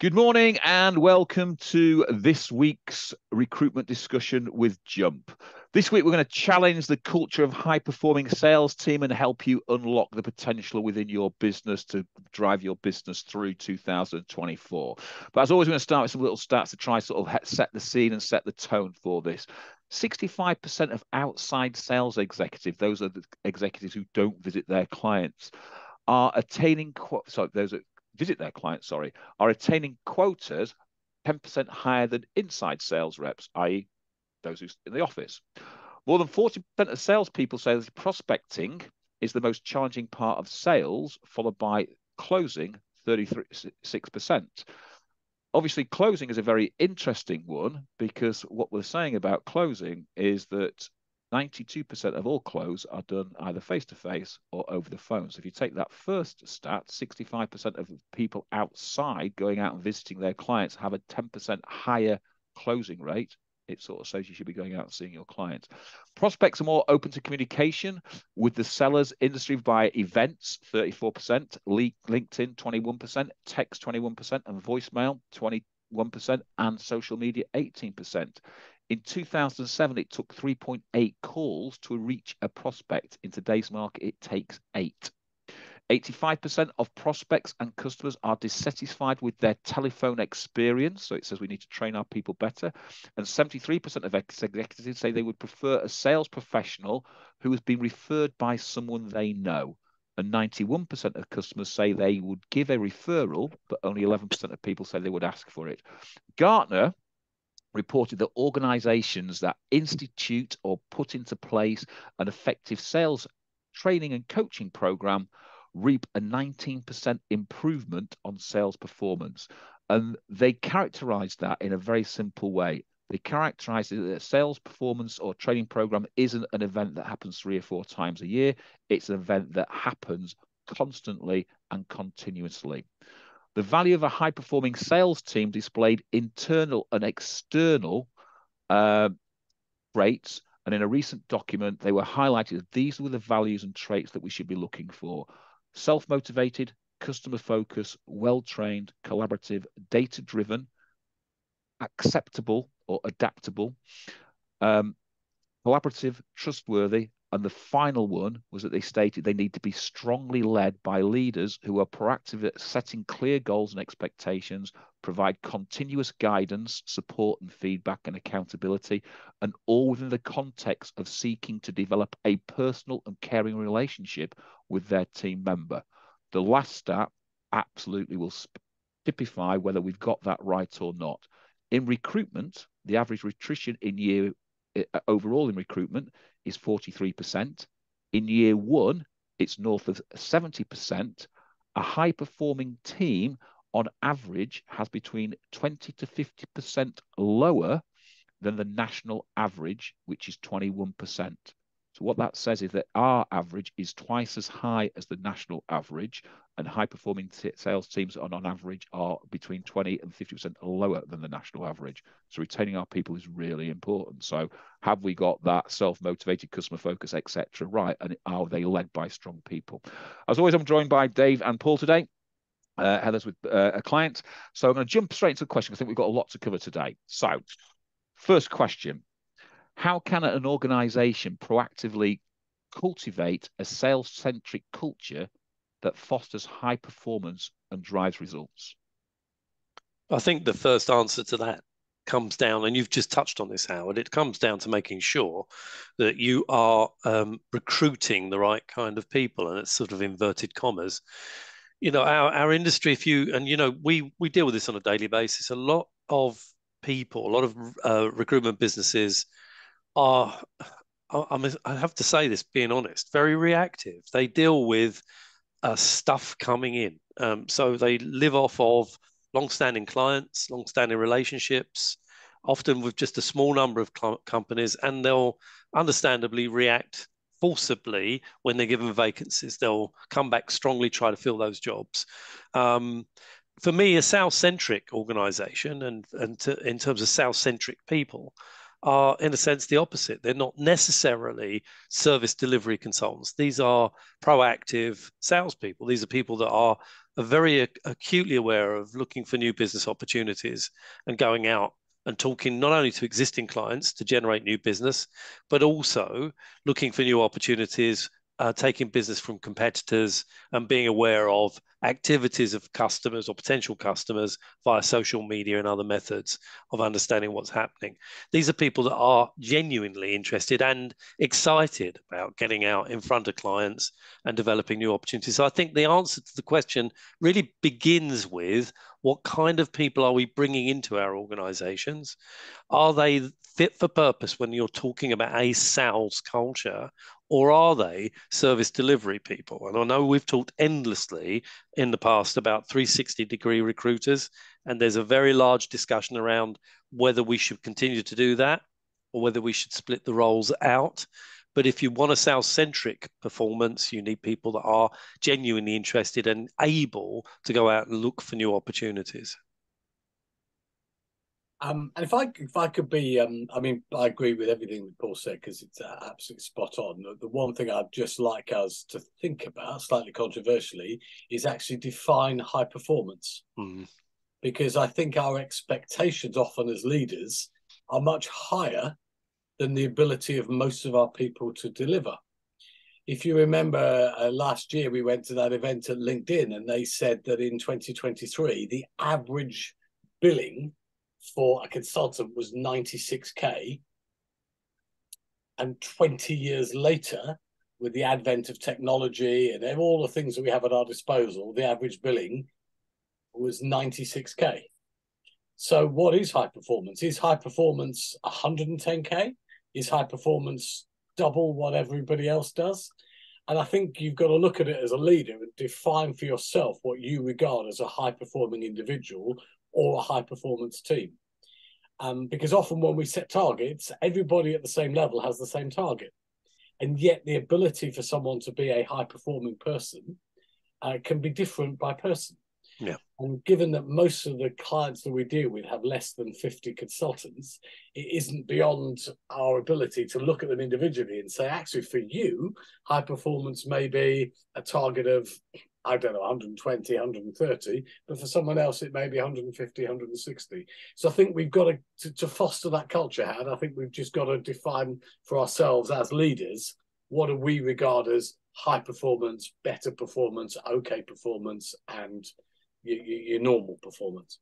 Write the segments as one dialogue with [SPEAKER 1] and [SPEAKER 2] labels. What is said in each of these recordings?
[SPEAKER 1] Good morning and welcome to this week's recruitment discussion with Jump. This week, we're going to challenge the culture of high performing sales team and help you unlock the potential within your business to drive your business through 2024. But as always, we're going to start with some little stats to try sort of set the scene and set the tone for this. 65% of outside sales executives, those are the executives who don't visit their clients, are attaining, sorry, those visit their clients, sorry, are attaining quotas 10% higher than inside sales reps, i.e., those who's in the office. More than 40% of salespeople say that prospecting is the most challenging part of sales, followed by closing 36%. Obviously, closing is a very interesting one because what we're saying about closing is that 92% of all close are done either face to face or over the phone. So if you take that first stat, 65% of people outside going out and visiting their clients have a 10% higher closing rate. It sort of says you should be going out and seeing your clients. Prospects are more open to communication with the sellers industry via events, 34%, LinkedIn, 21%, text, 21%, and voicemail, 21%, and social media, 18%. In 2007, it took 3.8 calls to reach a prospect. In today's market, it takes eight. 85% of prospects and customers are dissatisfied with their telephone experience. So it says we need to train our people better. And 73% of executives say they would prefer a sales professional who has been referred by someone they know. And 91% of customers say they would give a referral, but only 11% of people say they would ask for it. Gartner reported that organizations that institute or put into place an effective sales training and coaching program reap a 19% improvement on sales performance. And they characterize that in a very simple way. They characterize it that sales performance or training program isn't an event that happens three or four times a year. It's an event that happens constantly and continuously. The value of a high performing sales team displayed internal and external uh, traits. And in a recent document, they were highlighted these were the values and traits that we should be looking for self motivated, customer focused, well trained, collaborative, data driven, acceptable or adaptable, um, collaborative, trustworthy, and the final one was that they stated they need to be strongly led by leaders who are proactive at setting clear goals and expectations, provide continuous guidance, support, and feedback and accountability, and all within the context of seeking to develop a personal and caring relationship with their team member. The last stat absolutely will typify whether we've got that right or not. In recruitment, the average attrition in year Uh, overall in recruitment is 43%. In year one, it's north of 70%. A high performing team on average has between 20 to 50% lower than the national average, which is 21%. So what that says is that our average is twice as high as the national average, and high-performing sales teams on, on average are between 20 and 50% lower than the national average. So retaining our people is really important. So have we got that self-motivated customer focus, etc. right? And are they led by strong people? As always, I'm joined by Dave and Paul today. Uh, Heather's with uh, a client. So I'm going to jump straight into the question. I think we've got a lot to cover today. So first question how can an organization proactively cultivate a sales centric culture that fosters high performance and drives results?
[SPEAKER 2] I think the first answer to that comes down, and you've just touched on this, Howard. It comes down to making sure that you are um, recruiting the right kind of people, and it's sort of inverted commas. You know, our, our industry, if you and you know, we we deal with this on a daily basis. A lot of people, a lot of uh, recruitment businesses are, I, I have to say this, being honest, very reactive. They deal with uh, stuff coming in. Um, so they live off of long-standing clients, long-standing relationships, often with just a small number of companies, and they'll understandably react forcibly when they're given vacancies. They'll come back strongly, try to fill those jobs. Um, for me, a sales-centric organization, and and to, in terms of sales-centric people, are, in a sense, the opposite. They're not necessarily service delivery consultants. These are proactive salespeople. These are people that are, very ac- acutely aware of looking for new business opportunities and going out and talking not only to existing clients to generate new business, but also looking for new opportunities uh, taking business from competitors and being aware of activities of customers or potential customers via social media and other methods of understanding what's happening. These are people that are genuinely interested and excited about getting out in front of clients and developing new opportunities. So I think the answer to the question really begins with what kind of people are we bringing into our organizations? Are they fit for purpose when you're talking about a sales culture or are they service delivery people? And I know we've talked endlessly in the past about 360 degree recruiters, and there's a very large discussion around whether we should continue to do that or whether we should split the roles out. But if you want a sales centric performance, you need people that are genuinely interested and able to go out and look for new opportunities.
[SPEAKER 3] Um, and if I if I could be, um, I mean, I agree with everything that Paul said because it's uh, absolutely spot on. The, the one thing I'd just like us to think about, slightly controversially, is actually define high performance,
[SPEAKER 2] mm.
[SPEAKER 3] because I think our expectations often as leaders are much higher than the ability of most of our people to deliver. If you remember uh, last year, we went to that event at LinkedIn, and they said that in 2023, the average billing for a consultant was 96k and 20 years later with the advent of technology and all the things that we have at our disposal the average billing was 96k so what is high performance? Is high performance 110k is high performance double what everybody else does? And i think you've got to look at it as a leader and define for yourself what you regard as a high performing individual or a high performance team. Um, because often when we set targets, everybody at the same level has the same target. And yet the ability for someone to be a high performing person uh, can be different by person.
[SPEAKER 2] Yeah.
[SPEAKER 3] And given that most of the clients that we deal with have less than 50 consultants, it isn't beyond our ability to look at them individually and say, actually, for you, high performance may be a target of I don't know, 120, 130, but for someone else, it may be 150, 160. So I think we've got to, to, to foster that culture, Had. I think we've just got to define for ourselves as leaders what do we regard as high performance, better performance, okay performance, and your, your normal performance.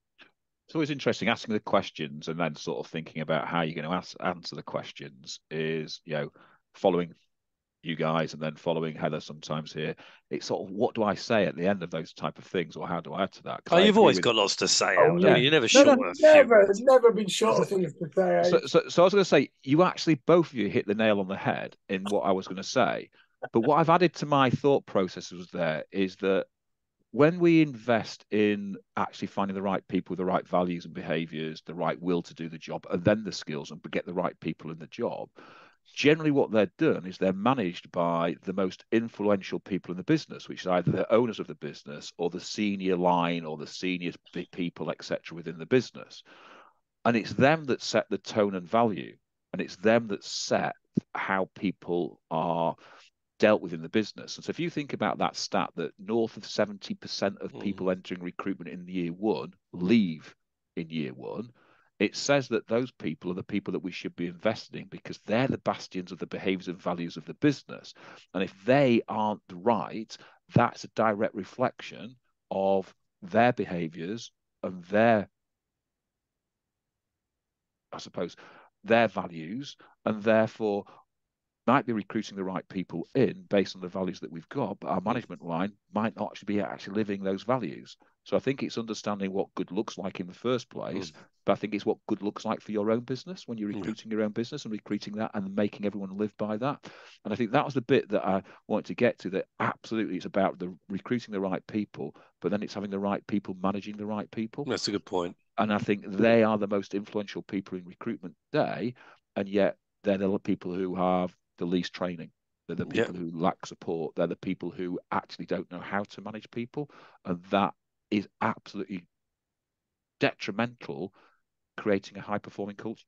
[SPEAKER 1] It's always interesting asking the questions and then sort of thinking about how you're going to ask, answer the questions is, you know, following you guys and then following Heather sometimes here. It's sort of what do I say at the end of those type of things, or how do I add to that?
[SPEAKER 2] Oh, you've always with... got lots to say. Oh, yeah. You're never short. No,
[SPEAKER 3] never, it's never been short of things to say.
[SPEAKER 1] So, so, so I was going to say, you actually both of you hit the nail on the head in what I was going to say. But what I've added to my thought processes there is that when we invest in actually finding the right people the right values and behaviors, the right will to do the job, and then the skills and get the right people in the job, generally what they're done is they're managed by the most influential people in the business, which is either the owners of the business or the senior line or the senior people, etc., within the business. And it's them that set the tone and value, and it's them that set how people are dealt with in the business. And so if you think about that stat that north of 70% of people mm. entering recruitment in year one leave in year one, it says that those people are the people that we should be investing in because they're the bastions of the behaviors and values of the business. And if they aren't right, that's a direct reflection of their behaviors and their, I suppose, their values, and therefore might be recruiting the right people in based on the values that we've got, but our management line might not actually be actually living those values. So I think it's understanding what good looks like in the first place, mm. but I think it's what good looks like for your own business when you're recruiting your own business and recruiting that and making everyone live by that. And I think that was the bit that I wanted to get to. That absolutely it's about the recruiting the right people, but then it's having the right people managing the right people.
[SPEAKER 2] That's a good point.
[SPEAKER 1] And I think they are the most influential people in recruitment today, and yet they're the people who have the least training. They're the people who lack support. They're the people who actually don't know how to manage people, and that is absolutely detrimental creating a high performing culture.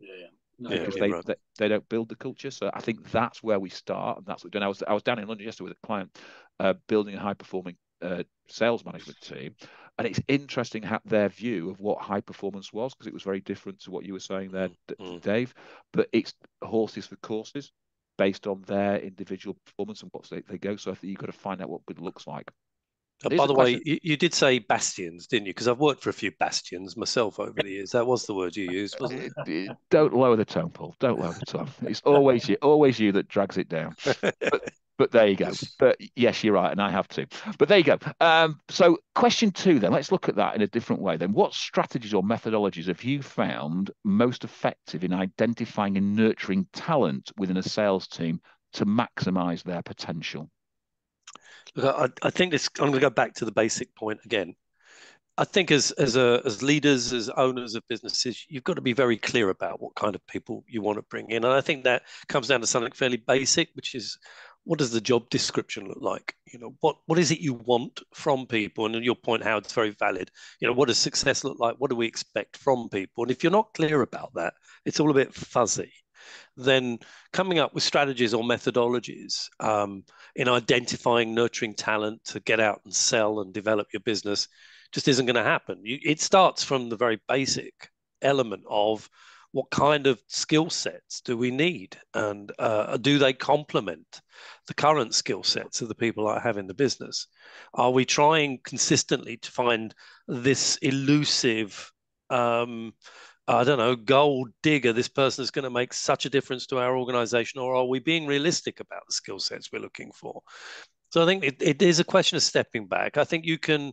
[SPEAKER 3] Yeah, No,
[SPEAKER 1] because
[SPEAKER 3] you're
[SPEAKER 1] they,
[SPEAKER 2] right.
[SPEAKER 1] they they don't build the culture. So I think that's where we start, and that's what we're doing. I was I was down in London yesterday with a client uh, building a high performing uh, sales management team, and it's interesting how their view of what high performance was because it was very different to what you were saying there, D-
[SPEAKER 2] Mm.
[SPEAKER 1] Dave. But it's horses for courses based on their individual performance and what they, they go. So I think you've got to find out what good looks like.
[SPEAKER 2] Uh, by the way, you, you did say bastions, didn't you? Because I've worked for a few bastions myself over the years. That was the word you used, wasn't it?
[SPEAKER 1] Don't lower the tone, Paul. Don't lower the tone. It's always you, always you that drags it down. But there you go. But yes, you're right, and I have to. But there you go. Um, so question two, then let's look at that in a different way. Then, what strategies or methodologies have you found most effective in identifying and nurturing talent within a sales team to maximize their potential?
[SPEAKER 2] Look, I, I think this. I'm going to go back to the basic point again. I think as as a as leaders, as owners of businesses, you've got to be very clear about what kind of people you want to bring in, and I think that comes down to something fairly basic, which is what does the job description look like? You know, what what is it you want from people? And your point, Howard, is very valid. You know, what does success look like? What do we expect from people? And if you're not clear about that, it's all a bit fuzzy. Then coming up with strategies or methodologies um, in identifying, nurturing talent to get out and sell and develop your business just isn't going to happen. You, it starts from the very basic element of what kind of skill sets do we need and uh, do they complement the current skill sets of the people I have in the business? Are we trying consistently to find this elusive, um, I don't know, gold digger? This person is going to make such a difference to our organization, or are we being realistic about the skill sets we're looking for? So I think it, it is a question of stepping back. I think you can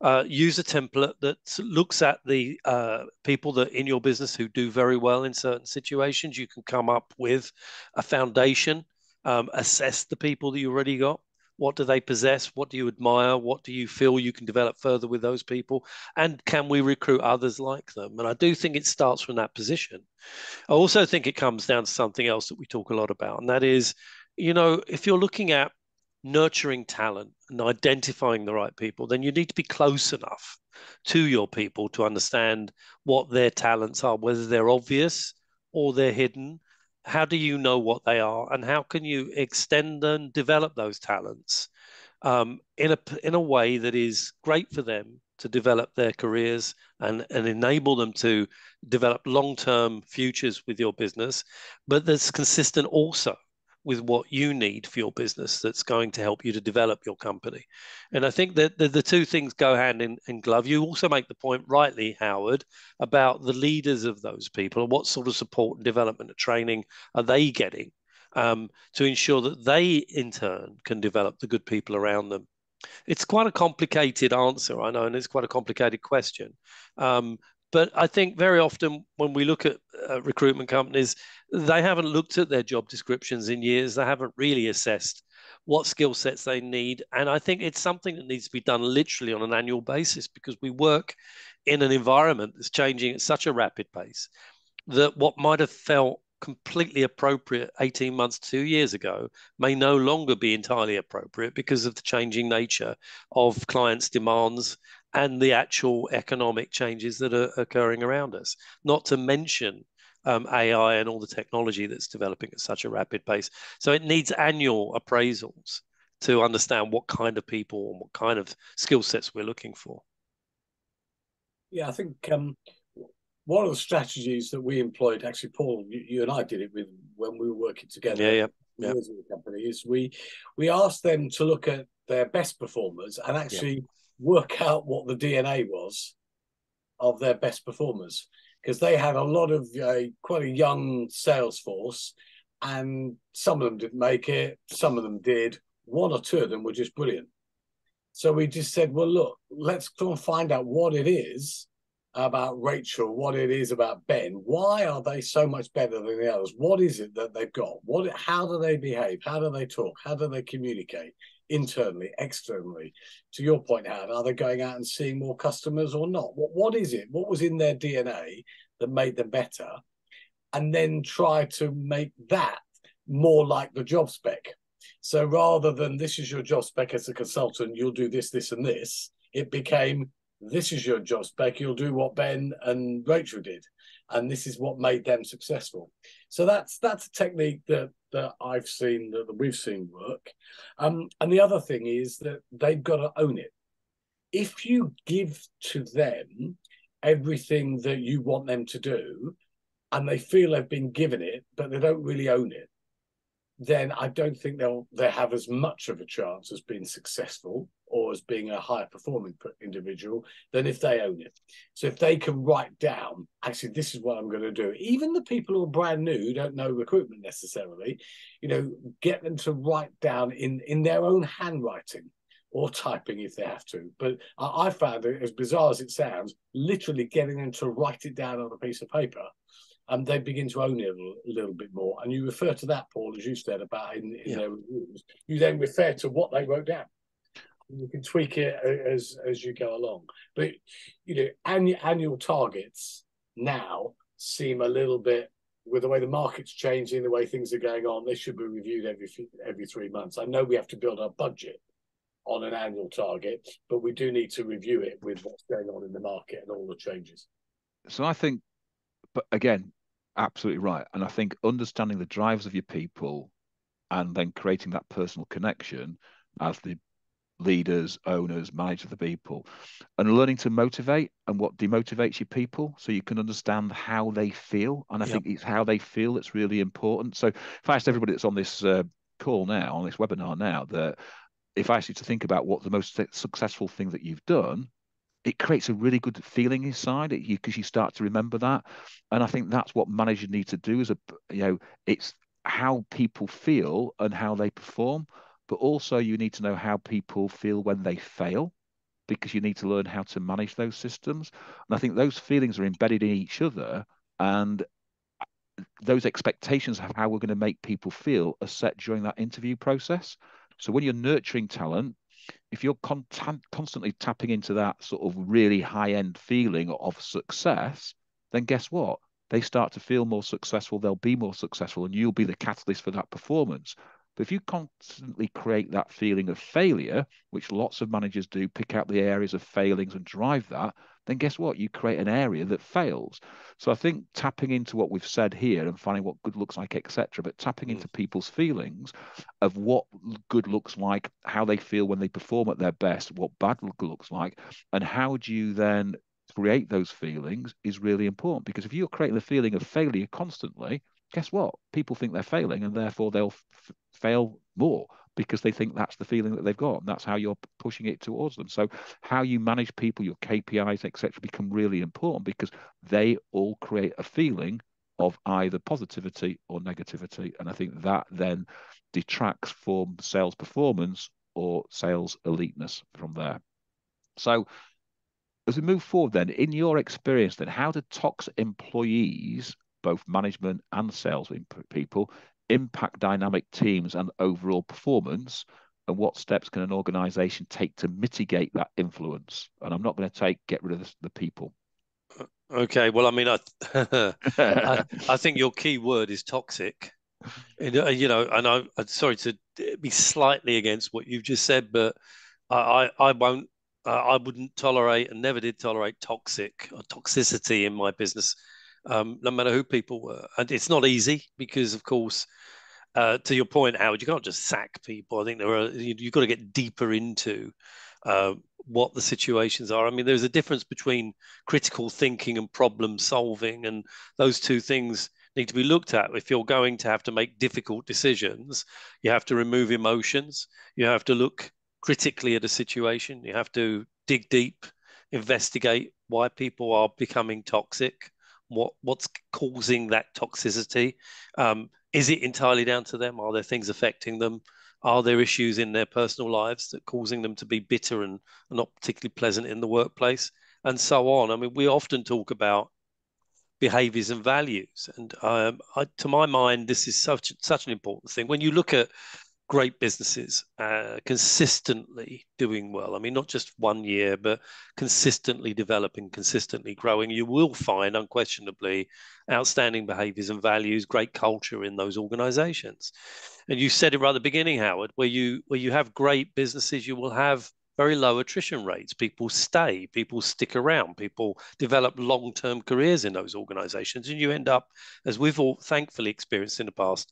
[SPEAKER 2] uh, use a template that looks at the uh, people that in your business who do very well in certain situations. You can come up with a foundation, um, assess the people that you already got. What do they possess? What do you admire? What do you feel you can develop further with those people? And can we recruit others like them? And I do think it starts from that position. I also think it comes down to something else that we talk a lot about, and that is, you know, if you're looking at nurturing talent and identifying the right people, then you need to be close enough to your people to understand what their talents are, whether they're obvious or they're hidden. How do you know what they are, and how can you extend and develop those talents um, in a in a way that is great for them to develop their careers and, and enable them to develop long term futures with your business, but that's consistent also with what you need for your business that's going to help you to develop your company. And I think that the, the two things go hand in, in glove. You also make the point rightly, Howard, about the leaders of those people and what sort of support and development and training are they getting um, to ensure that they in turn can develop the good people around them. It's quite a complicated answer, I know, and it's quite a complicated question. Um, but I think very often when we look at uh, recruitment companies, they haven't looked at their job descriptions in years. They haven't really assessed what skill sets they need. And I think it's something that needs to be done literally on an annual basis because we work in an environment that's changing at such a rapid pace that what might have felt completely appropriate 18 months, two years ago may no longer be entirely appropriate because of the changing nature of clients' demands and the actual economic changes that are occurring around us. Not to mention um, AI and all the technology that's developing at such a rapid pace. So it needs annual appraisals to understand what kind of people and what kind of skill sets we're looking for.
[SPEAKER 3] Yeah, I think um, one of the strategies that we employed, actually, Paul, you, you and I did it with when we were working together.
[SPEAKER 2] Yeah, yeah, yeah.
[SPEAKER 3] Years the company is we we asked them to look at their best performers and actually work out what the DNA was of their best performers because they had a lot of uh, quite a young sales force and some of them didn't make it some of them did one or two of them were just brilliant. So we just said well look let's try and find out what it is about Rachel, what it is about Ben. Why are they so much better than the others? What is it that they've got? What how do they behave? How do they talk? How do they communicate internally, externally? To your point, Howard, are they going out and seeing more customers or not? What what is it? What was in their DNA that made them better? And then try to make that more like the job spec. So rather than this is your job spec as a consultant, you'll do this, this, and this, it became this is your job spec. You'll do what Ben and Rachel did. and this is what made them successful. So that's that's a technique that that I've seen that, we've seen work. Um, and the other thing is that they've got to own it. If you give to them everything that you want them to do, and they feel they've been given it, but they don't really own it, then I don't think they'll they have as much of a chance as being successful or as being a higher performing individual than if they own it. So if they can write down, actually, this is what I'm going to do. Even the people who are brand new, who don't know recruitment necessarily, you know, get them to write down in in their own handwriting or typing if they have to. But I, I found it as bizarre as it sounds, literally getting them to write it down on a piece of paper and they begin to own it a little, a little, bit more. And you refer to that, Paul, as you said about in, in yeah. their reviews. You then refer to what they wrote down. You can tweak it as as you go along. But you know, annual annual targets now seem a little bit with the way the market's changing, the way things are going on. They should be reviewed every every three months. I know we have to build our budget on an annual target, but we do need to review it with what's going on in the market and all the changes.
[SPEAKER 1] So I think, but again, absolutely right. And I think understanding the drivers of your people and then creating that personal connection as the leaders, owners, managers the people, and learning to motivate and what demotivates your people so you can understand how they feel. And I yep. think it's how they feel that's really important. So if I asked everybody that's on this uh, call now, on this webinar now, that if I asked you to think about what the most successful thing that you've done, it creates a really good feeling inside it because you, you start to remember that and i think that's what managers need to do is a you know it's how people feel and how they perform but also you need to know how people feel when they fail because you need to learn how to manage those systems and i think those feelings are embedded in each other and those expectations of how we're going to make people feel are set during that interview process so when you're nurturing talent if you're con- constantly tapping into that sort of really high end feeling of success, then guess what? They start to feel more successful, they'll be more successful, and you'll be the catalyst for that performance. But if you constantly create that feeling of failure, which lots of managers do, pick out the areas of failings and drive that, then guess what? You create an area that fails. So I think tapping into what we've said here and finding what good looks like, etc., but tapping mm. into people's feelings of what good looks like, how they feel when they perform at their best, what bad looks like, and how do you then create those feelings is really important because if you're creating the feeling of failure constantly, guess what? People think they're failing and therefore they'll f- fail more because they think that's the feeling that they've got and that's how you're pushing it towards them. So how you manage people, your KPIs, etc., become really important because they all create a feeling of either positivity or negativity. And I think that then detracts from sales performance or sales eliteness from there. So as we move forward then, in your experience then, how do toxic employees both management and sales people impact dynamic teams and overall performance and what steps can an organization take to mitigate that influence? And i'm not going to take get rid of the, people.
[SPEAKER 2] Okay well i mean I, I, I think your key word is toxic. Uh, you know and I, i'm sorry to be slightly against what you've just said but i i, I won't I wouldn't tolerate and never did tolerate toxic or toxicity in my business um, no matter who people were. And it's not easy because, of course, uh, to your point, Howard, you can't just sack people. I think there are you, have got to get deeper into uh, what the situations are. I mean, there's a difference between critical thinking and problem solving, and those two things need to be looked at. If you're going to have to make difficult decisions, you have to remove emotions. You have to look critically at a situation. You have to dig deep, investigate why people are becoming toxic what what's causing that toxicity. Um, is it entirely down to them? Are there things affecting them? Are there issues in their personal lives that causing them to be bitter and, and not particularly pleasant in the workplace, and so on? I mean, we often talk about behaviors and values, and um, I, to my mind, this is such such an important thing. When you look at great businesses uh, consistently doing well. I mean, not just one year, but consistently developing, consistently growing. You will find, unquestionably, outstanding behaviors and values, great culture in those organizations. And you said it right at the beginning, Howard, where you where you have great businesses, you will have very low attrition rates. People stay, people stick around, people develop long term careers in those organizations. And you end up, as we've all thankfully experienced in the past,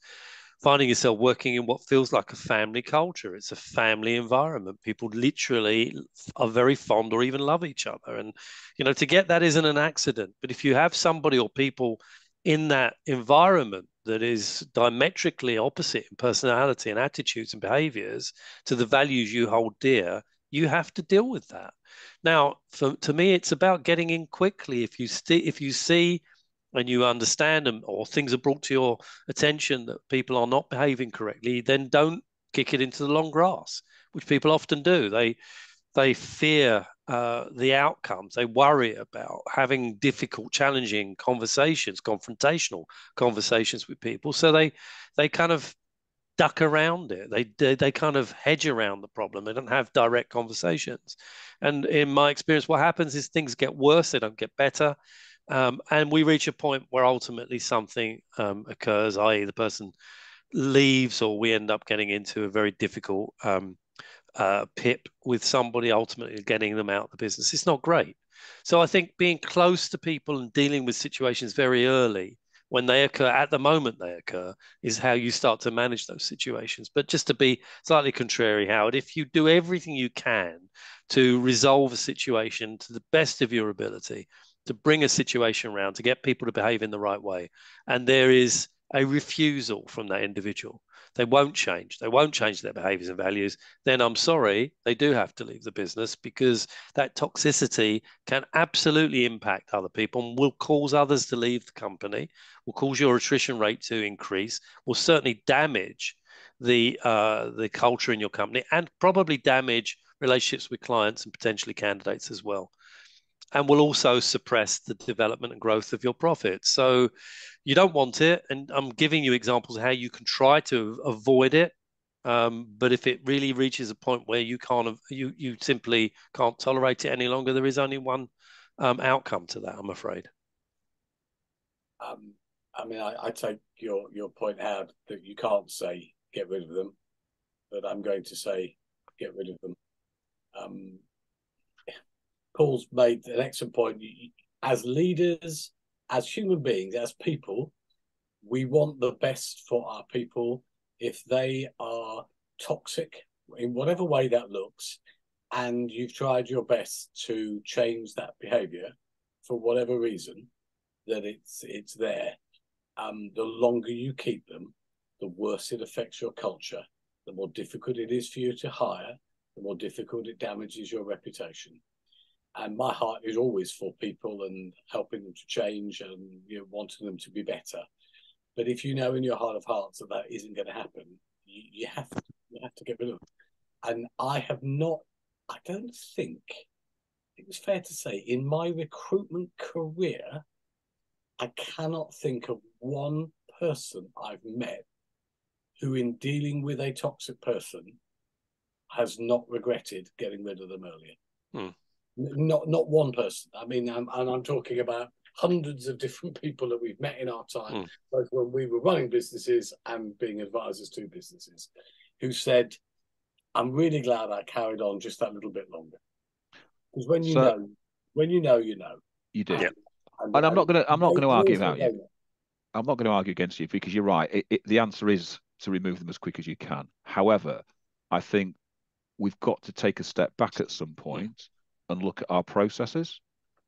[SPEAKER 2] finding yourself working in what feels like a family culture. It's a family environment. People literally are very fond or even love each other. And, you know, to get that isn't an accident. But if you have somebody or people in that environment that is diametrically opposite in personality and attitudes and behaviors to the values you hold dear, you have to deal with that. Now, for, to me, it's about getting in quickly. If you st- if you see and you understand them or things are brought to your attention that people are not behaving correctly, then don't kick it into the long grass, which people often do. They they fear uh, the outcomes. They worry about having difficult, challenging conversations, confrontational conversations with people. So they they kind of duck around it. They, they they kind of hedge around the problem. They don't have direct conversations. And in my experience, what happens is things get worse. They don't get better. Um, and we reach a point where ultimately something um, occurs, i.e., the person leaves, or we end up getting into a very difficult um, uh, pip with somebody ultimately getting them out of the business. It's not great. So I think being close to people and dealing with situations very early when they occur, at the moment they occur, is how you start to manage those situations. But just to be slightly contrary, Howard, if you do everything you can to resolve a situation to the best of your ability, to bring a situation around, to get people to behave in the right way. And there is a refusal from that individual. They won't change. They won't change their behaviors and values. Then I'm sorry, they do have to leave the business because that toxicity can absolutely impact other people and will cause others to leave the company, will cause your attrition rate to increase, will certainly damage the uh, the culture in your company and probably damage relationships with clients and potentially candidates as well and will also suppress the development and growth of your profits. So you don't want it. And I'm giving you examples of how you can try to avoid it. Um, but if it really reaches a point where you can't, you you simply can't tolerate it any longer, there is only one um, outcome to that. I'm afraid.
[SPEAKER 3] Um, I mean, I, I, take your your point out that you can't say get rid of them, but I'm going to say get rid of them. Paul's made an excellent point. As leaders, as human beings, as people, we want the best for our people. If they are toxic in whatever way that looks, and you've tried your best to change that behavior for whatever reason, that it's it's there. Um, the longer you keep them, the worse it affects your culture. The more difficult it is for you to hire, the more difficult it damages your reputation and my heart is always for people and helping them to change and you know, wanting them to be better. But if you know in your heart of hearts that that isn't going to happen, you, you have to, you have to get rid of them. And I have not. I don't think it was fair to say in my recruitment career, I cannot think of one person I've met who, in dealing with a toxic person, has not regretted getting rid of them earlier. Hmm not not one person. I mean, I'm, and I'm talking about hundreds of different people that we've met in our time, mm. both when we were running businesses and being advisors to businesses, who said, "I'm really glad I carried on just that little bit longer." Because when you so, know, when you know, you know.
[SPEAKER 1] You do. And, and, and I'm not going to. I'm not going to argue about you. I'm not going to argue against you because you're right. It, it, the answer is to remove them as quick as you can. However, I think we've got to take a step back at some point and look at our processes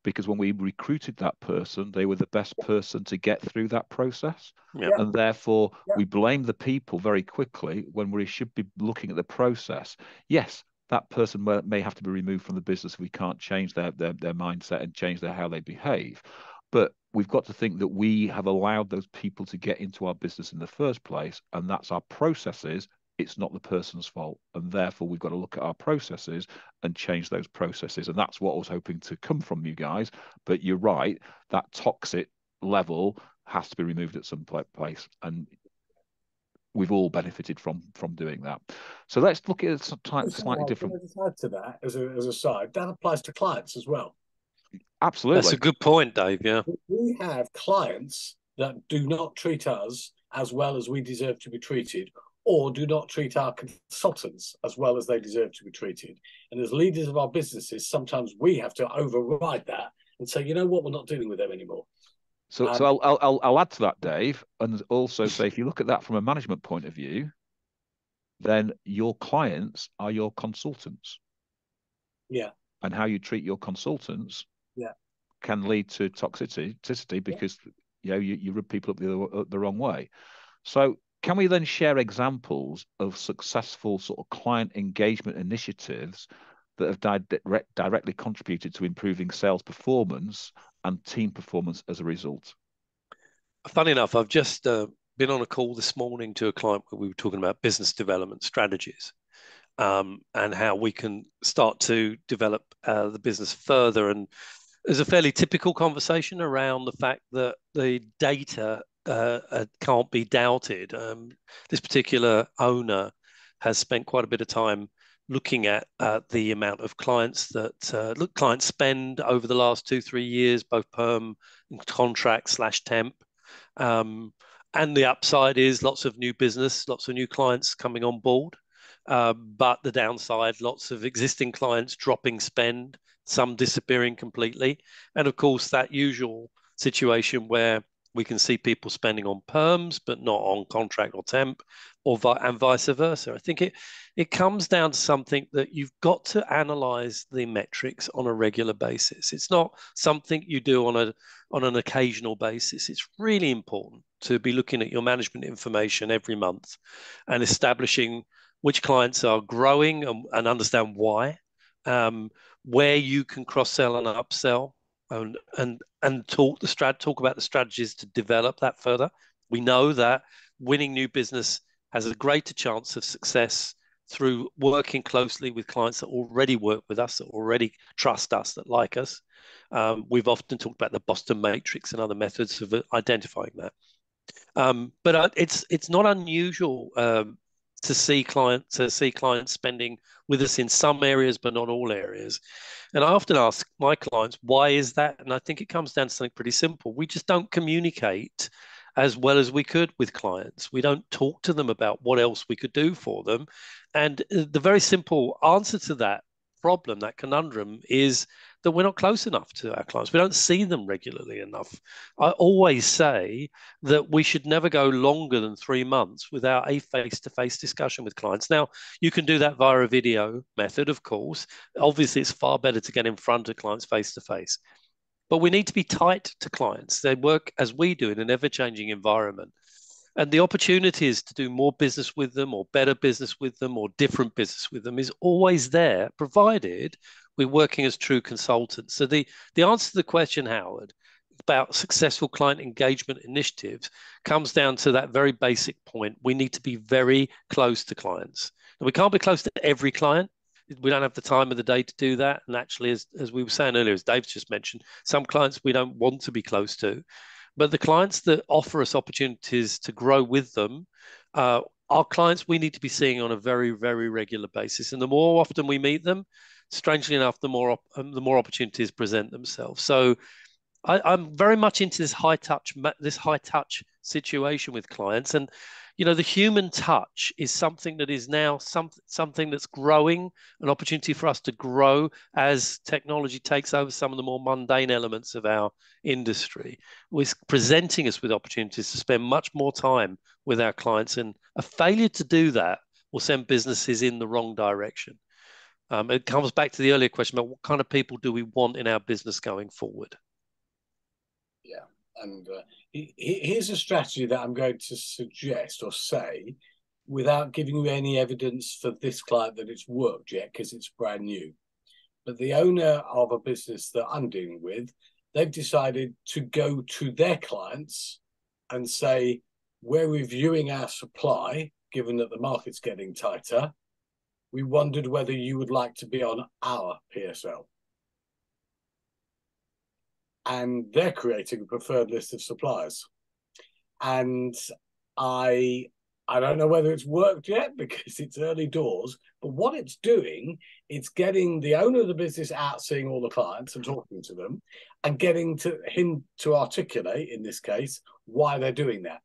[SPEAKER 1] because when we recruited that person, they were the best person to get through that process. Yeah. And therefore, yeah. we blame the people very quickly when we should be looking at the process. Yes, that person may have to be removed from the business if we can't change their, their, their mindset and change their, how they behave. But we've got to think that we have allowed those people to get into our business in the first place, and that's our processes it's not the person's fault. And therefore, we've got to look at our processes and change those processes. And that's what I was hoping to come from you guys. But you're right, that toxic level has to be removed at some place. And we've all benefited from from doing that. So let's look at it slightly different.
[SPEAKER 3] Add to that as a, as a side, that applies to clients as well.
[SPEAKER 1] Absolutely,
[SPEAKER 2] that's a good point, Dave. Yeah,
[SPEAKER 3] we have clients that do not treat us as well as we deserve to be treated, or do not treat our consultants as well as they deserve to be treated. And as leaders of our businesses, sometimes we have to override that and say, you know what, we're not dealing with them anymore.
[SPEAKER 1] So, um, so I'll, I'll I'll add to that, Dave, and also say if you look at that from a management point of view, then your clients are your consultants.
[SPEAKER 3] Yeah.
[SPEAKER 1] And how you treat your consultants
[SPEAKER 3] yeah.
[SPEAKER 1] can lead to toxicity, toxicity because yeah. you know you, you rub people up the, the wrong way. So can we then share examples of successful sort of client engagement initiatives that have di- directly contributed to improving sales performance and team performance as a result?
[SPEAKER 2] Funny enough, I've just uh, been on a call this morning to a client where we were talking about business development strategies um, and how we can start to develop uh, the business further. And there's a fairly typical conversation around the fact that the data uh, can't be doubted. Um, this particular owner has spent quite a bit of time looking at uh, the amount of clients that uh, look clients spend over the last two three years, both perm and contract slash temp. Um, and the upside is lots of new business, lots of new clients coming on board. Uh, but the downside, lots of existing clients dropping spend, some disappearing completely, and of course that usual situation where we can see people spending on perms but not on contract or temp or and vice versa. I think it it comes down to something that you've got to analyze the metrics on a regular basis. It's not something you do on a on an occasional basis. It's really important to be looking at your management information every month and establishing which clients are growing and, and understand why um, where you can cross sell and upsell and and and talk the strat talk about the strategies to develop that further. We know that winning new business has a greater chance of success through working closely with clients that already work with us, that already trust us, that like us. Um, we've often talked about the Boston Matrix and other methods of identifying that. Um, but uh, it's it's not unusual um, to see clients to see clients spending with us in some areas but not all areas. And i often ask my clients why is that? And i think it comes down to something pretty simple. We just don't communicate as well as we could with clients. We don't talk to them about what else we could do for them. And uh, the very simple answer to that problem, that conundrum, is that we're not close enough to our clients. We don't see them regularly enough. I always say that we should never go longer than three months without a face to face discussion with clients. Now, you can do that via a video method, of course. Obviously, it's far better to get in front of clients face to face. But we need to be tight to clients. They work as we do in an ever changing environment and the opportunities to do more business with them or better business with them or different business with them is always there provided we're working as true consultants. So the the answer to the question howard about successful client engagement initiatives comes down to that very basic point. We need to be very close to clients. And we can't be close to every client. We don't have the time of the day to do that. And actually as, as we were saying earlier as dave's just mentioned some clients we don't want to be close to. But the clients that offer us opportunities to grow with them uh, are clients we need to be seeing on a very, very regular basis. And the more often we meet them, strangely enough, the more um, the more opportunities present themselves. So I, am very much into this high touch this high touch situation with clients, and you know the human touch is something that is now some, something that's growing an opportunity for us to grow as technology takes over some of the more mundane elements of our industry. Was presenting us with opportunities to spend much more time with our clients and a failure to do that will send businesses in the wrong direction um, it comes back to the earlier question about what kind of people do we want in our business going forward
[SPEAKER 3] yeah and uh, here's a strategy that I'm going to suggest or say without giving you any evidence for this client that it's worked yet because it's brand new. But the owner of a business that I'm dealing with, they've decided to go to their clients and say, We're reviewing our supply, given that the market's getting tighter. We wondered whether you would like to be on our PSL and they're creating a preferred list of suppliers. And I I don't know whether it's worked yet because it's early doors, but what it's doing, it's getting the owner of the business out seeing all the clients and talking to them and getting to him to articulate, in this case, why they're doing that.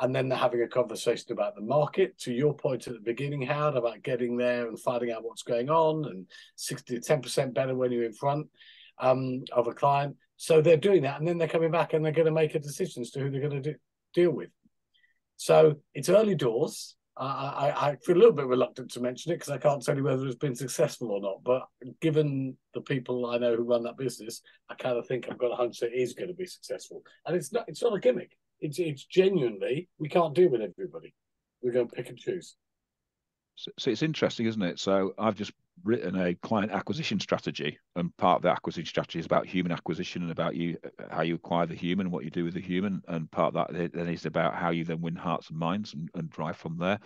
[SPEAKER 3] And then they're having a conversation about the market. To your point at the beginning, Howard, about getting there and finding out what's going on, and 60 to 10% better when you're in front um, of a client. So they're doing that, and then they're coming back and they're going to make a decision as to who they're going to do, deal with. So it's early doors. I, I, feel a little bit reluctant to mention it because I can't tell you whether it's been successful or not. But given the people I know who run that business, I kind of think I've got a hunch that it is going to be successful. And it's not it's not a gimmick. It's it's genuinely we can't deal with everybody. We're going to pick and choose.
[SPEAKER 1] So, so, it's interesting, isn't it? So I've just written a client acquisition strategy, and part of the acquisition strategy is about human acquisition and about you how you acquire the human, what you do with the human, and part of that then is about how you then win hearts and minds and, and drive from there.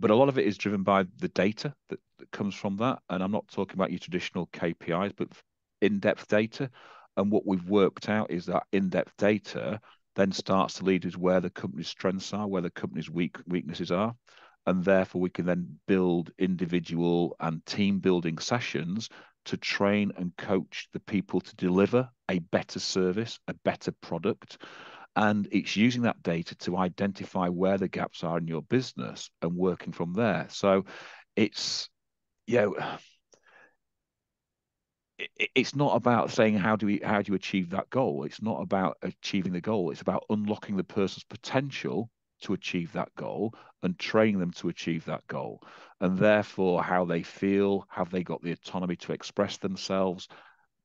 [SPEAKER 1] But a lot of it is driven by the data that, that comes from that, and I'm not talking about your traditional KPIs, but in-depth data. And what we've worked out is that in-depth data then starts to lead us where the company's strengths are, where the company's weak weaknesses are. And therefore, we can then build individual and team building sessions to train and coach the people to deliver a better service, a better product. And it's using that data to identify where the gaps are in your business and working from there. So it's, you know, it's not about saying how do we how do you achieve that goal. It's not about achieving the goal. It's about unlocking the person's potential to achieve that goal and training them to achieve that goal. And hmm. therefore how they feel have they got the autonomy to express themselves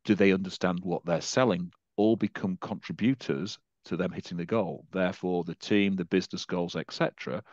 [SPEAKER 1] do they understand what they're selling all become contributors to them hitting the goal. Therefore the team the business goals etc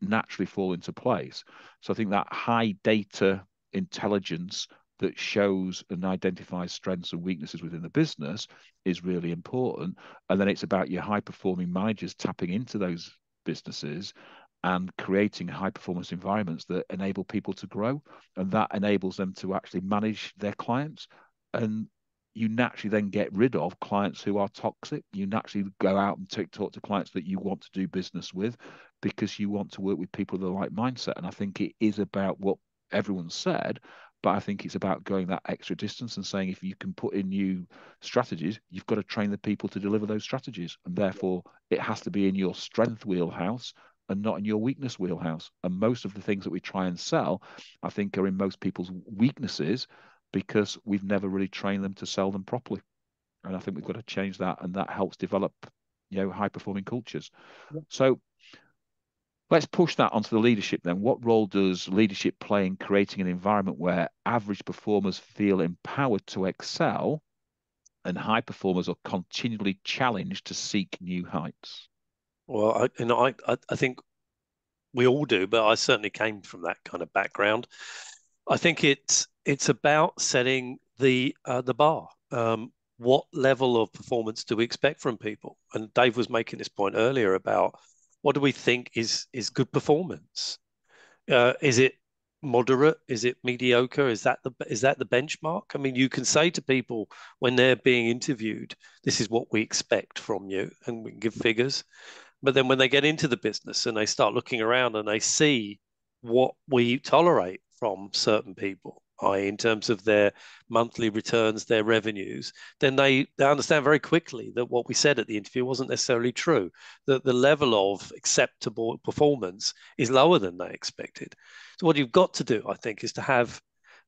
[SPEAKER 1] naturally fall into place. So i think that high data intelligence that shows and identifies strengths and weaknesses within the business is really important. And then it's about your high performing managers tapping into those businesses and creating high performance environments that enable people to grow. And that enables them to actually manage their clients. And you naturally then get rid of clients who are toxic. You naturally go out and talk to clients that you want to do business with because you want to work with people of the right mindset. And I think it is about what everyone said but I think it's about going that extra distance and saying if you can put in new strategies, you've got to train the people to deliver those strategies. And therefore, it has to be in your strength wheelhouse and not in your weakness wheelhouse. And most of the things that we try and sell, I think, are in most people's weaknesses because we've never really trained them to sell them properly. And I think we've got to change that, and that helps develop, you know, high performing cultures. Yeah. So Let's push that onto the leadership then. What role does leadership play in creating an environment where average performers feel empowered to excel and high performers are continually challenged to seek new heights?
[SPEAKER 2] Well, I, you know, I, I think we all do, but I certainly came from that kind of background. I think it's it's about setting the uh, the bar. Um, what level of performance do we expect from people? And Dave was making this point earlier about what do we think is is good performance? Uh, is it moderate? Is it mediocre? Is that the is that the benchmark? I mean, you can say to people when they're being interviewed, "This is what we expect from you," and we can give figures. But then when they get into the business and they start looking around and they see what we tolerate from certain people, i.e., in terms of their monthly returns, their revenues, then they, they understand very quickly that what we said at the interview wasn't necessarily true, that the level of acceptable performance is lower than they expected. So, what you've got to do, I think, is to have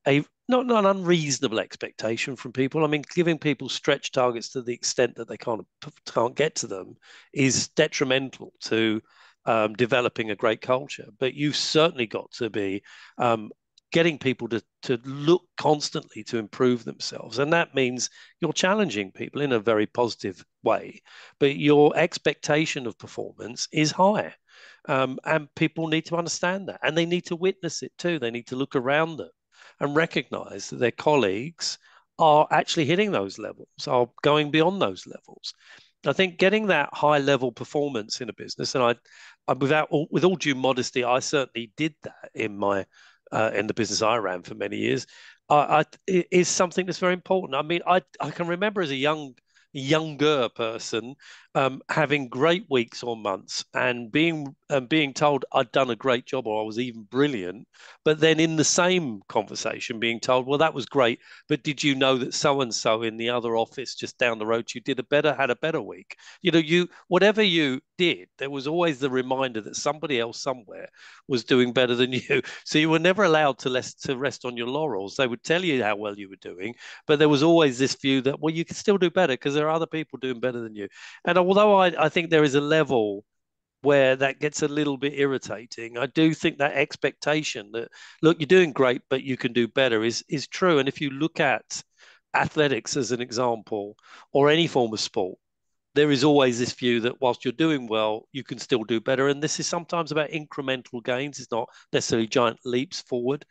[SPEAKER 2] a not, not an unreasonable expectation from people. I mean, giving people stretch targets to the extent that they can't can't get to them is detrimental to um, developing a great culture. But you've certainly got to be um, getting people to, to look constantly to improve themselves. And that means you're challenging people in a very positive way, but your expectation of performance is high. Um, and people need to understand that. And they need to witness it too. They need to look around them and recognize that their colleagues are actually hitting those levels, are going beyond those levels. I think getting that high level performance in a business, and I, I without with all due modesty, I certainly did that in my uh, in the business I ran for many years, uh, I, is something that's very important. I mean, I I can remember as a young younger person um, having great weeks or months and being um, being told I'd done a great job or I was even brilliant, but then in the same conversation being told, well, that was great, but did you know that so and so in the other office just down the road you did a better had a better week? You know, you whatever you did, there was always the reminder that somebody else somewhere was doing better than you. So you were never allowed to rest to rest on your laurels. They would tell you how well you were doing, but there was always this view that well, you can still do better because there are other people doing better than you. And although I, I think there is a level where that gets a little bit irritating. I do think that expectation that look, you're doing great, but you can do better is is true. And if you look at athletics as an example, or any form of sport, there is always this view that whilst you're doing well, you can still do better. And this is sometimes about incremental gains. It's not necessarily giant leaps forward.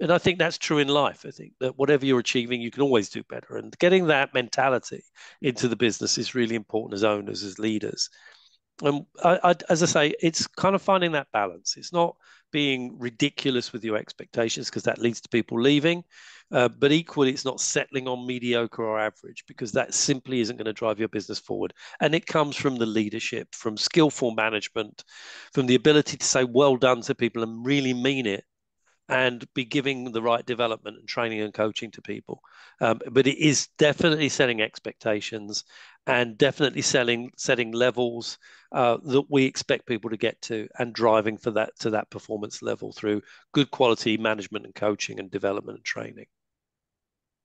[SPEAKER 2] And I think that's true in life. I think that whatever you're achieving, you can always do better. And getting that mentality into the business is really important as owners, as leaders. And I, I, as I say, it's kind of finding that balance. It's not being ridiculous with your expectations because that leads to people leaving. Uh, but equally, it's not settling on mediocre or average because that simply isn't going to drive your business forward. And it comes from the leadership, from skillful management, from the ability to say well done to people and really mean it and be giving the right development and training and coaching to people. Um, but it is definitely setting expectations and definitely selling setting levels uh, that we expect people to get to and driving for that to that performance level through good quality management and coaching and development and training.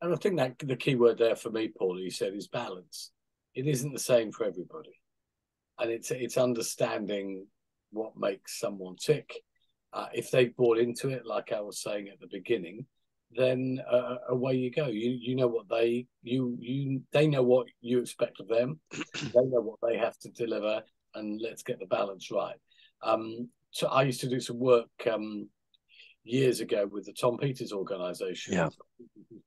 [SPEAKER 3] And I think that the key word there for me, Paul, you said is balance. It isn't the same for everybody, and it's it's understanding what makes someone tick. Uh, if they've bought into it, like I was saying at the beginning, then uh, away you go. You you know what they you you they know what you expect of them. they know what they have to deliver, and let's get the balance right. Um, so I used to do some work um, years ago with the Tom Peters organisation.
[SPEAKER 2] Yeah.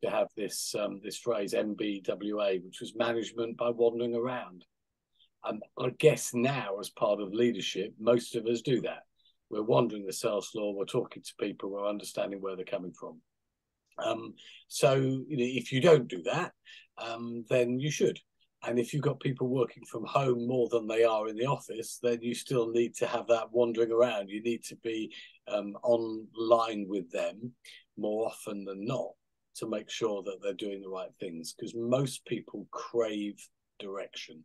[SPEAKER 3] To have this um, this phrase MBWA, which was management by wandering around. Um, I guess now, as part of leadership, most of us do that. We're wandering the sales floor, we're talking to people, we're understanding where they're coming from. Um, so you know, if you don't do that, um, then you should. And if you've got people working from home more than they are in the office, then you still need to have that wandering around. You need to be um, online with them more often than not to make sure that they're doing the right things. Because most people crave direction,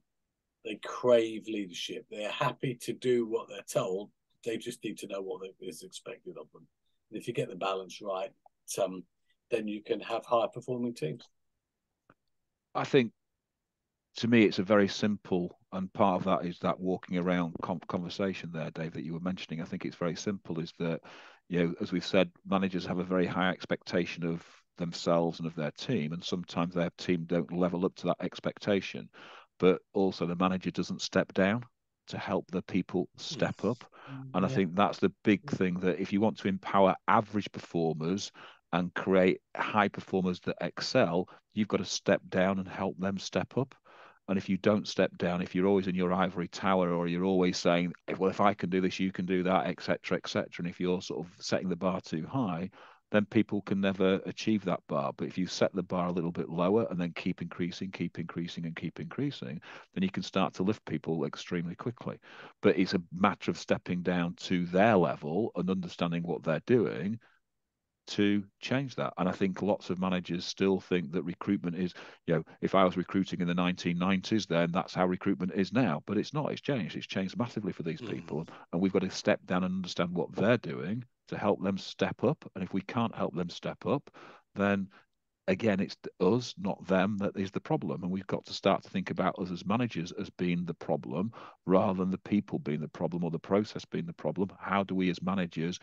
[SPEAKER 3] they crave leadership. They're happy to do what they're told. They just need to know what is expected of them. And if you get the balance right, um, then you can have higher performing teams.
[SPEAKER 1] I think to me, it's a very simple, and part of that is that walking around conversation there, Dave, that you were mentioning. I think it's very simple. Is that you know, as we've said, managers have a very high expectation of themselves and of their team, and sometimes their team don't level up to that expectation. But also, the manager doesn't step down to help the people step up. And I think that's the big thing that if you want to empower average performers and create high performers that excel, you've got to step down and help them step up. And if you don't step down, if you're always in your ivory tower or you're always saying, well, if I can do this, you can do that, etc., etc., and if you're sort of setting the bar too high, then people can never achieve that bar. But if you set the bar a little bit lower and then keep increasing, keep increasing, and keep increasing, then you can start to lift people extremely quickly. But it's a matter of stepping down to their level and understanding what they're doing to change that. And I think lots of managers still think that recruitment is, you know, if I was recruiting in the 1990s, then that's how recruitment is now. But it's not. It's changed. It's changed massively for these mm. people. And we've got to step down and understand what they're doing to help them step up. And if we can't help them step up, then again, it's us, not them, that is the problem. And we've got to start to think about us as managers as being the problem rather than the people being the problem or the process being the problem. How do we as managers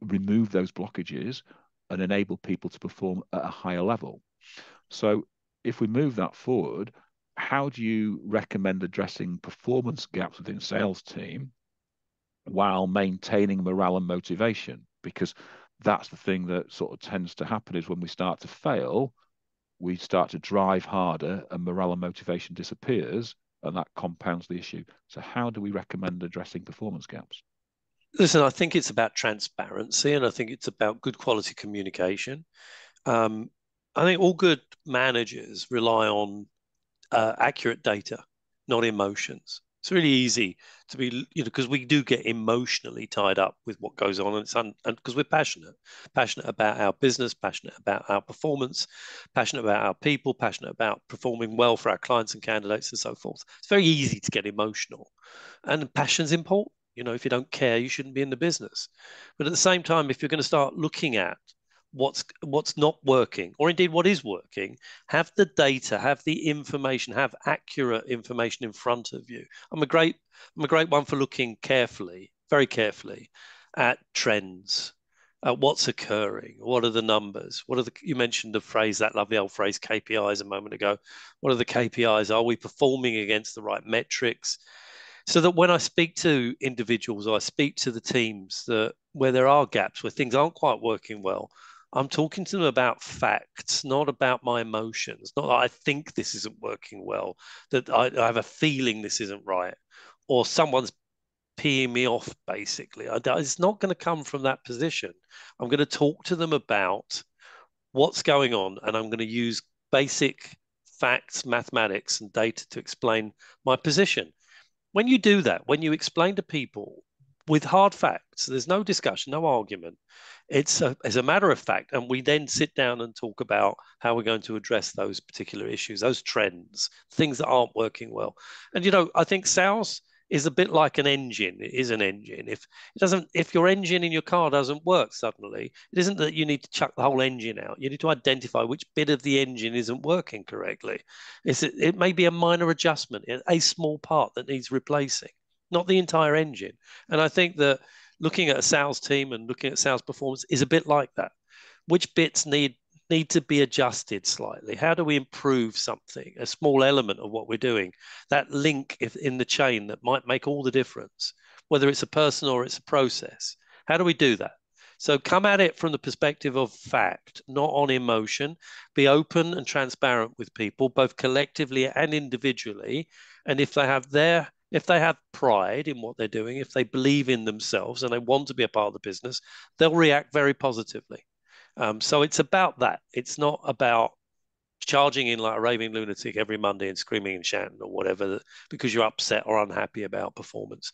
[SPEAKER 1] remove those blockages and enable people to perform at a higher level. So if we move that forward, how do you recommend addressing performance gaps within sales team while maintaining morale and motivation? Because that's the thing that sort of tends to happen is when we start to fail, we start to drive harder and morale and motivation disappears and that compounds the issue. So how do we recommend addressing performance gaps?
[SPEAKER 2] Listen, I think it's about transparency and I think it's about good quality communication. Um, I think all good managers rely on uh, accurate data, not emotions. It's really easy to be, you know, because we do get emotionally tied up with what goes on, and it's un, and because we're passionate, passionate about our business, passionate about our performance, passionate about our people, passionate about performing well for our clients and candidates and so forth. It's very easy to get emotional, and passion's important. You know, if you don't care, you shouldn't be in the business. But at the same time, if you're going to start looking at what's what's not working or indeed what is working have the data have the information have accurate information in front of you. I'm a great i'm a great one for looking carefully very carefully at trends at what's occurring what are the numbers what are the you mentioned the phrase that lovely old phrase kpis a moment ago. What are the kpis are we performing against the right metrics so that when i speak to individuals i speak to the teams that where there are gaps where things aren't quite working well I'm talking to them about facts, not about my emotions. Not that I think this isn't working well, that I, I have a feeling this isn't right, or someone's peeing me off, basically. I, it's not going to come from that position. I'm going to talk to them about what's going on, and I'm going to use basic facts, mathematics, and data to explain my position. When you do that, when you explain to people with hard facts. There's no discussion, no argument. It's a, as a matter of fact, and we then sit down and talk about how we're going to address those particular issues, those trends, things that aren't working well. And you know, I think sales is a bit like an engine. It is an engine. If it doesn't, if your engine in your car doesn't work suddenly, it isn't that you need to chuck the whole engine out. You need to identify which bit of the engine isn't working correctly. It's, it may be a minor adjustment, a small part that needs replacing not the entire engine. And I think that looking at a sales team and looking at sales performance is a bit like that. Which bits need need to be adjusted slightly? How do we improve something, a small element of what we're doing, that link in the chain that might make all the difference, whether it's a person or it's a process? How do we do that? So come at it from the perspective of fact, not on emotion. Be open and transparent with people, both collectively and individually. And if they have their if they have pride in what they're doing, if they believe in themselves and they want to be a part of the business, they'll react very positively. Um, so it's about that. It's not about charging in like a raving lunatic every Monday and screaming and shouting or whatever because you're upset or unhappy about performance.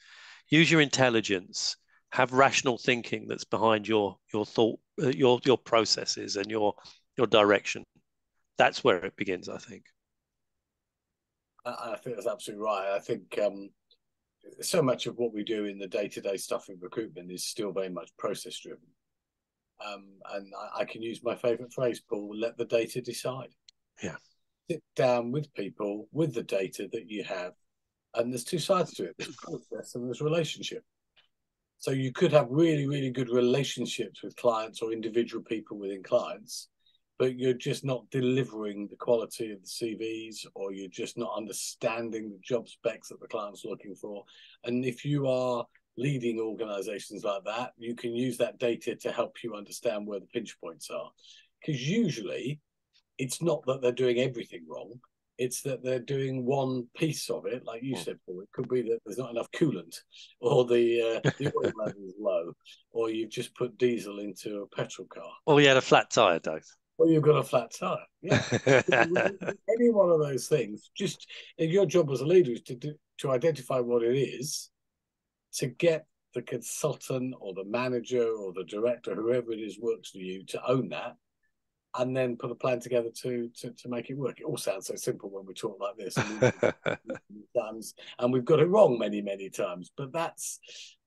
[SPEAKER 2] Use your intelligence. Have rational thinking that's behind your your thought, uh, your your processes and your your direction. That's where it begins, I think.
[SPEAKER 3] I think that's absolutely right. I think um, so much of what we do in the day to day stuff in recruitment is still very much process driven. Um, and I, I, can use my favorite phrase, Paul let the data decide.
[SPEAKER 2] Yeah.
[SPEAKER 3] Sit down with people with the data that you have. And there's two sides to it there's process and there's relationship. So you could have really, really good relationships with clients or individual people within clients but you're just not delivering the quality of the CVs or you're just not understanding the job specs that the client's looking for. And if you are leading organizations like that, you can use that data to help you understand where the pinch points are. Because usually it's not that they're doing everything wrong, it's that they're doing one piece of it, like you hmm. said, Paul. It could be that there's not enough coolant, or the uh, the oil level is low, or you've just put diesel into a petrol car.
[SPEAKER 2] Or you had a flat tire, Dave.
[SPEAKER 3] Well, you've got a flat tire. Yeah. Any one of those things. Just your job as a leader is to do, to identify what it is, to get the consultant or the manager or the director, whoever it is, works for you, to own that, and then put a plan together to to, to make it work. It all sounds so simple when we talk like this, and, and we've got it wrong many many times. But that's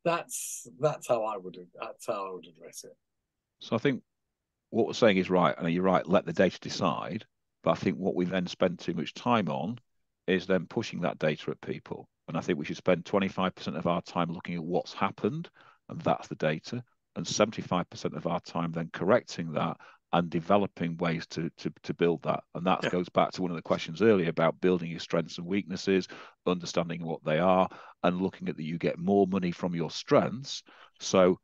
[SPEAKER 3] that's that's how I would that's how I would address it.
[SPEAKER 1] So I think what we're saying is right, and you're right, let the data decide. But I think what we then spend too much time on is then pushing that data at people. And I think we should spend 25% of our time looking at what's happened, and that's the data, and 75% of our time then correcting that and developing ways to to, to build that. And that yeah. goes back to one of the questions earlier about building your strengths and weaknesses, understanding what they are, and looking at that you get more money from your strengths. So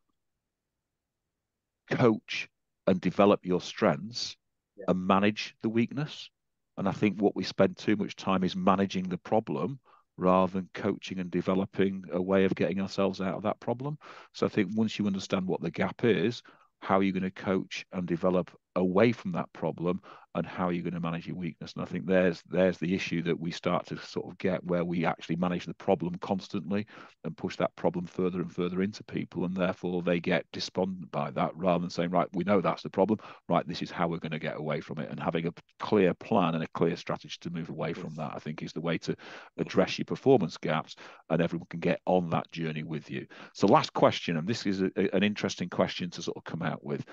[SPEAKER 1] coach and develop your strengths yeah. and manage the weakness. And I think what we spend too much time is managing the problem rather than coaching and developing a way of getting ourselves out of that problem. So I think once you understand what the gap is, how are you going to coach and develop away from that problem and how are you going to manage your weakness. And i think there's there's the issue that we start to sort of get where we actually manage the problem constantly and push that problem further and further into people and therefore they get despondent by that rather than saying right we know that's the problem. Right this is how we're going to get away from it. And having a clear plan and a clear strategy to move away from that i think is the way to address your performance gaps and everyone can get on that journey with you. So last question and this is a, an interesting question to sort of come out with.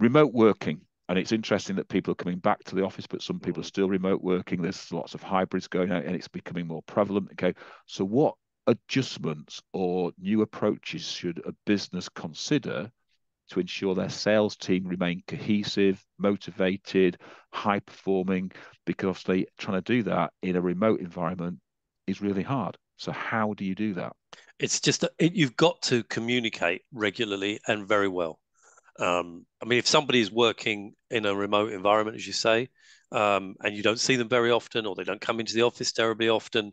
[SPEAKER 1] Remote working and it's interesting that people are coming back to the office, but some people are still remote working. There's lots of hybrids going out, and it's becoming more prevalent. Okay, so what adjustments or new approaches should a business consider to ensure their sales team remain cohesive, motivated, high performing? Because they trying to do that in a remote environment is really hard. So how do you do that?
[SPEAKER 2] It's just it, you've got to communicate regularly and very well. Um, I mean, if somebody is working in a remote environment, as you say, um, and you don't see them very often, or they don't come into the office terribly often,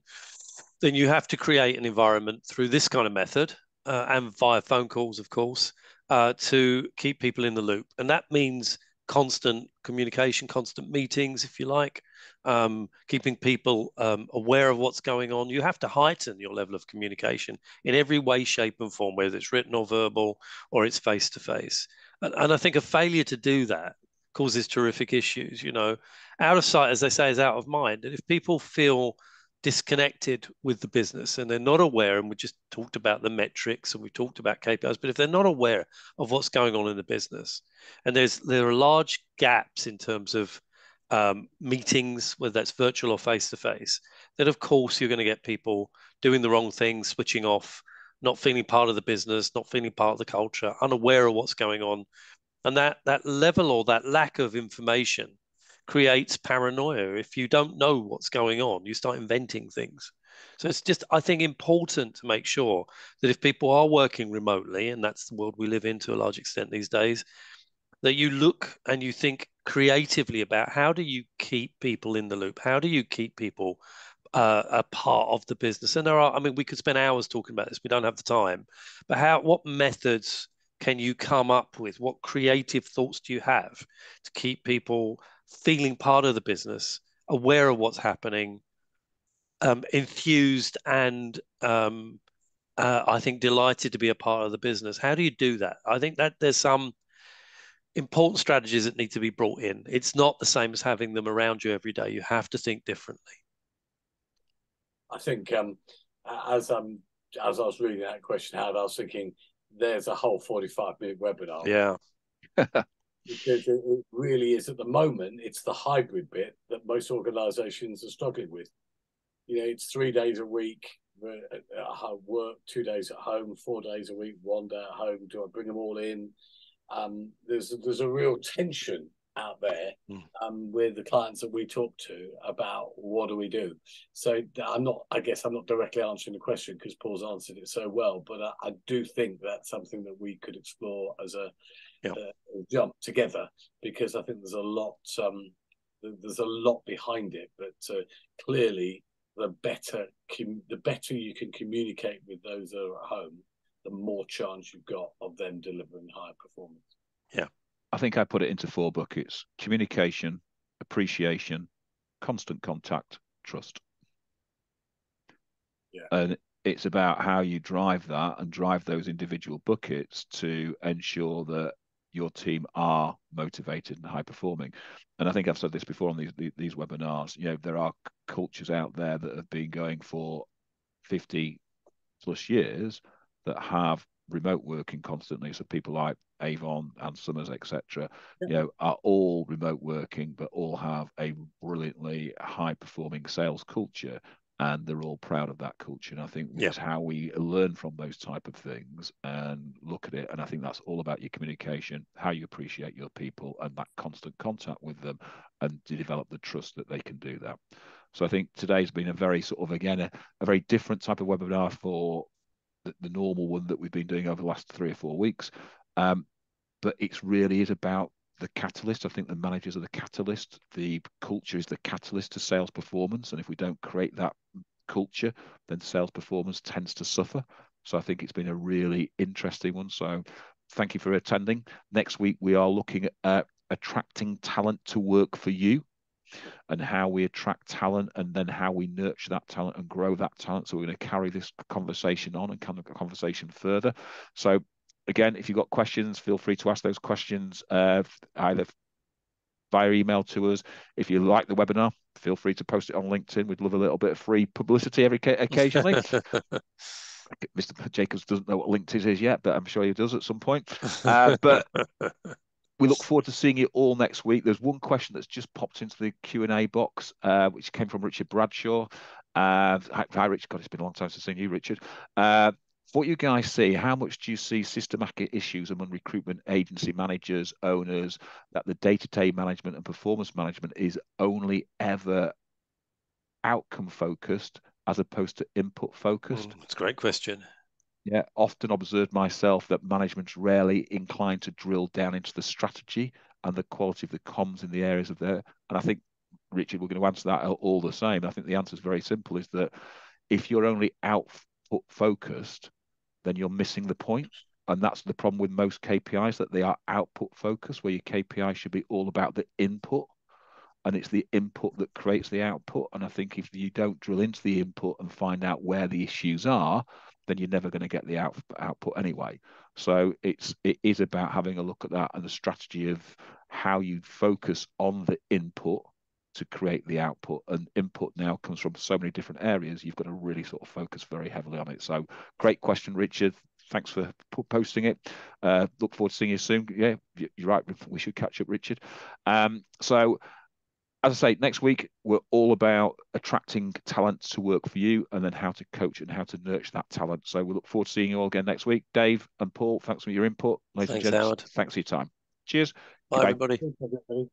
[SPEAKER 2] then you have to create an environment through this kind of method uh, and via phone calls, of course, uh, to keep people in the loop. And that means constant communication, constant meetings, if you like, um, keeping people um, aware of what's going on. You have to heighten your level of communication in every way, shape, and form, whether it's written or verbal or it's face to face. And, and I think a failure to do that causes terrific issues. You know, out of sight, as they say, is out of mind. And if people feel disconnected with the business and they're not aware, and we just talked about the metrics and we talked about KPIs, but if they're not aware of what's going on in the business, and there's there are large gaps in terms of um, meetings, whether that's virtual or face to face, then of course you're going to get people doing the wrong things, switching off, not feeling part of the business, not feeling part of the culture, unaware of what's going on. And that that level or that lack of information creates paranoia. If you don't know what's going on, you start inventing things. So it's just, I think, important to make sure that if people are working remotely, and that's the world we live in to a large extent these days, that you look and you think creatively about how do you keep people in the loop? How do you keep people uh, a part of the business. And there are, I mean, we could spend hours talking about this. We don't have the time. But how, what methods can you come up with? What creative thoughts do you have to keep people feeling part of the business, aware of what's happening, um, enthused, and um, uh, I think delighted to be a part of the business? How do you do that? I think that there's some important strategies that need to be brought in. It's not the same as having them around you every day. You have to think differently.
[SPEAKER 3] I think um, as um as I was reading that question out, I was thinking there's a whole 45 minute webinar.
[SPEAKER 2] Yeah.
[SPEAKER 3] because it, really is at the moment, it's the hybrid bit that most organizations are struggling with. You know, it's three days a week, uh, work, two days at home, four days a week, one day at home. Do I bring them all in? Um, there's there's a real tension out there mm. um, with the clients that we talk to about what do we do. So I'm not, I guess I'm not directly answering the question because Paul's answered it so well, but I, I, do think that's something that we could explore as a, yeah. a jump together because I think there's a lot, um, there's a lot behind it, but uh, clearly the better the better you can communicate with those that are at home, the more chance you've got of them delivering higher performance.
[SPEAKER 2] Yeah.
[SPEAKER 1] I think I put it into four buckets communication, appreciation, constant contact, trust.
[SPEAKER 3] Yeah.
[SPEAKER 1] And it's about how you drive that and drive those individual buckets to ensure that your team are motivated and high performing. And I think I've said this before on these these webinars. You know, there are cultures out there that have been going for 50 plus years that have remote working constantly. So people like Avon and Summers, etc., you know, are all remote working, but all have a brilliantly high performing sales culture. And they're all proud of that culture. And I think that's yeah. how we learn from those type of things and look at it. And I think that's all about your communication, how you appreciate your people and that constant contact with them and to develop the trust that they can do that. So I think today's been a very sort of again a, a very different type of webinar for the, normal one that we've been doing over the last three or four weeks. Um, but it really is about the catalyst. I think the managers are the catalyst. The culture is the catalyst to sales performance. And if we don't create that culture, then sales performance tends to suffer. So I think it's been a really interesting one. So thank you for attending. Next week, we are looking at attracting talent to work for you and how we attract talent and then how we nurture that talent and grow that talent. So we're going to carry this conversation on and kind of conversation further. So again, if you've got questions, feel free to ask those questions uh, either via email to us. If you like the webinar, feel free to post it on LinkedIn. We'd love a little bit of free publicity every occasionally. Mr. Jacobs doesn't know what LinkedIn is yet, but I'm sure he does at some point. Uh, but we look forward to seeing you all next week. There's one question that's just popped into the Q and A box, uh, which came from Richard Bradshaw. Uh, hi, Richard. God, it's been a long time since seeing you, Richard. Uh, what you guys see, how much do you see systematic issues among recruitment agency managers, owners, that the day-to-day management and performance management is only ever outcome focused as opposed to input focused?
[SPEAKER 2] Mm, that's a great question.
[SPEAKER 1] Yeah, often observed myself that management's rarely inclined to drill down into the strategy and the quality of the comms in the areas of there. And I think, Richard, we're going to answer that all the same. I think the answer is very simple: is that if you're only output focused, then you're missing the point. And that's the problem with most KPIs that they are output focused, where your KPI should be all about the input and it's the input that creates the output. And I think if you don't drill into the input and find out where the issues are, then you're never going to get the out, output anyway. So it's it is about having a look at that and the strategy of how you focus on the input to create the output. And input now comes from so many different areas. You've got to really sort of focus very heavily on it. So great question, Richard. Thanks for posting it. Uh, look forward to seeing you soon. Yeah, you're right. We should catch up, Richard. Um, so as I say, next week we're all about attracting talent to work for you and then how to coach and how to nurture that talent. So we look forward to seeing you all again next week. Dave and Paul, thanks for your input.
[SPEAKER 2] Ladies thanks, and gents, Howard.
[SPEAKER 1] thanks for your time. Cheers.
[SPEAKER 2] Bye, Goodbye. everybody.